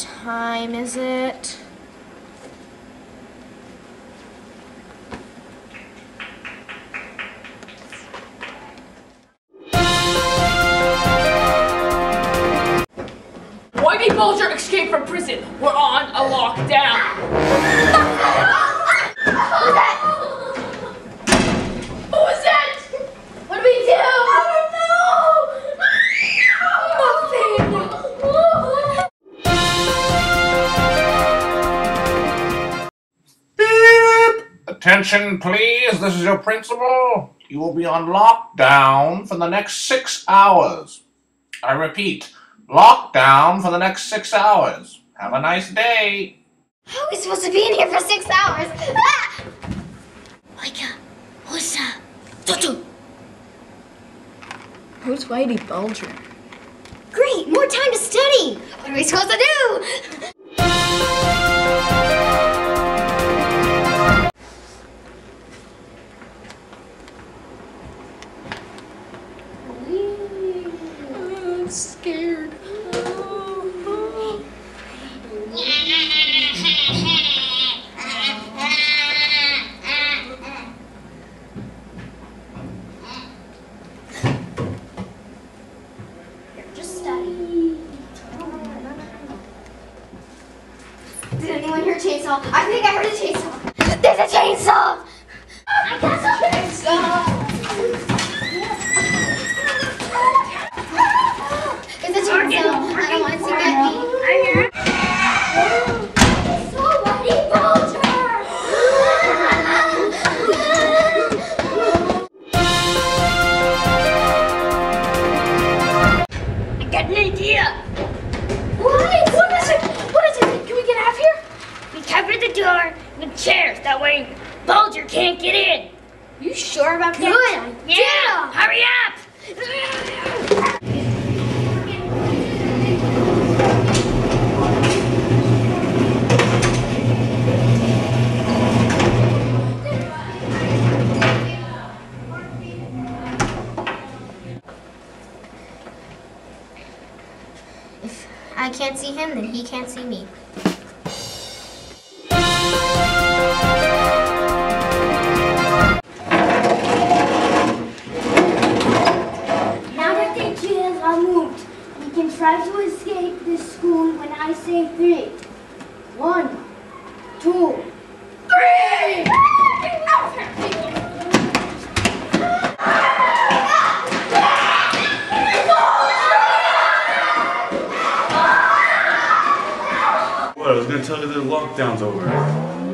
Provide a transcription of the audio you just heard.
time is it? Whitey Bulger escaped from prison. We're on a lockdown. Attention, please. This is your principal. You will be on lockdown for the next six hours. I repeat, lockdown for the next six hours. Have a nice day. How are we supposed to be in here for six hours? Ah! Micah, what's up? Tutu. Who's Whitey Bulger? Great, more time to study. What are we supposed to do? Scared. Just study. Did anyone hear a chainsaw? I think I heard a chainsaw. There's a chainsaw! I got a can't get in. You sure about that? Good. that? Yeah. Hurry up. If I can't see him, then he can't see me. Now that the chairs are moved, we can try to escape this school when I say three. One, two, What? I was gonna tell you the lockdown's over.